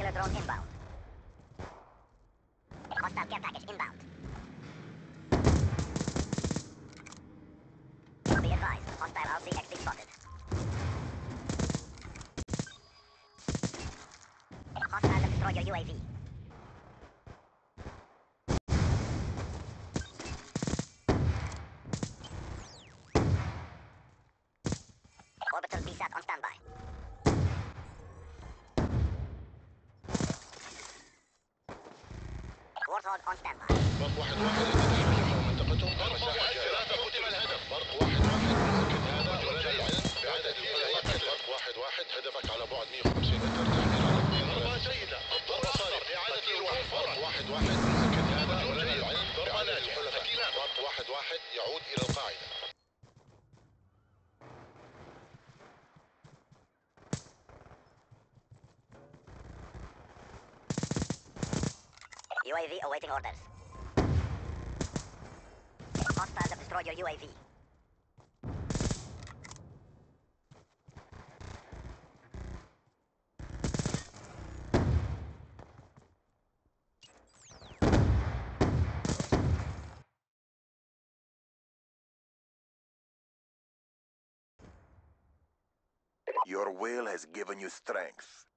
Destroyer drone inbound. Hostile care package inbound. Be advised, hostile RCXD spotted. Hostile destroyer UAV. Orbital VSAT on standby. برق واحد واحد يتحرك منطقتهم برق واحد ثلاثة قدم الهدف برق واحد واحد مسكت هذا ولا العلم بعدد برق واحد هدفك على بعد 150 متر تحميل على ضربة جيدة ضربة صارم إعادة الوحيد برق واحد واحد مسكت هذا ولا العلم ضربة ناجحة برق واحد واحد يعود إلى القاعدة UAV awaiting orders. Hostile have destroyed your UAV. Your will has given you strength.